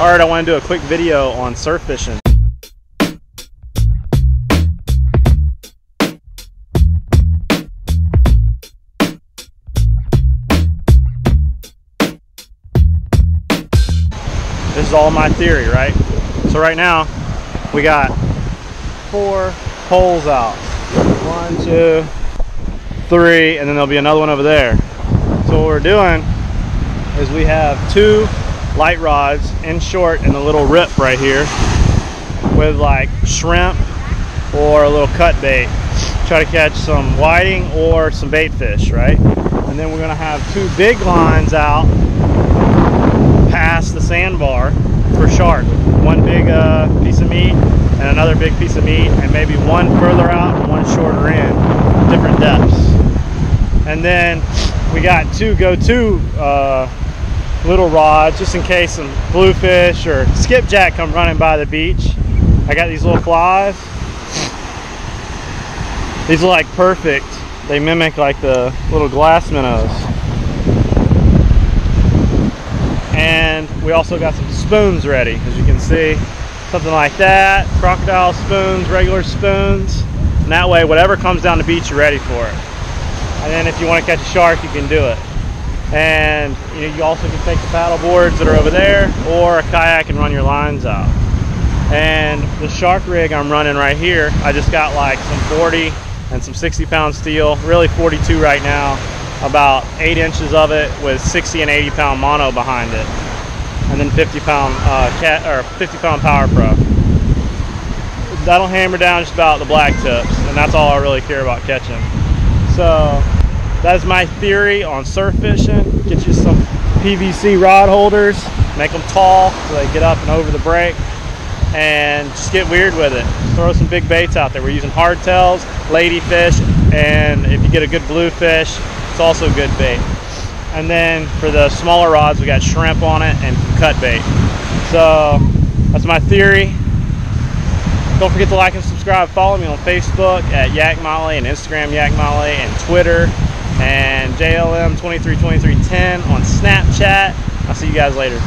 All right, I want to do a quick video on surf fishing. This is all my theory, right? So right now, we got four poles out. One, two, three, and then there'll be another one over there. So what we're doing is we have two light rods in short and a little rip right here with like shrimp or a little cut bait. Try to catch some whiting or some bait fish, right? And then we're gonna have two big lines out past the sandbar for shark. One big uh, piece of meat and another big piece of meat and maybe one further out and one shorter in, different depths. And then we got two go-to uh, little rods just in case some bluefish or skipjack come running by the beach. I got these little flies. These are like perfect. They mimic like the little glass minnows. And we also got some spoons ready, as you can see. Something like that, crocodile spoons, regular spoons. And that way, whatever comes down the beach, you're ready for it. And then if you want to catch a shark, you can do it. And you, know, you also can take the paddle boards that are over there or a kayak and run your lines out. And the shark rig I'm running right here, I just got like some 40 and some 60 pound steel, really 42 right now, about eight inches of it with 60 and 80 pound mono behind it. And then 50 pound uh, cat or 50 pound power pro. That'll hammer down just about the black tips and that's all I really care about catching. So that is my theory on surf fishing. Get you some PVC rod holders, make them tall so they get up and over the break, and just get weird with it. Throw some big baits out there. We're using hardtails, ladyfish, and if you get a good bluefish, it's also good bait. And then for the smaller rods, we got shrimp on it and cut bait. So that's my theory. Don't forget to like and subscribe. Follow me on Facebook at Yak Motley and Instagram Yak Motley and Twitter and JLM232310 on Snapchat. I'll see you guys later.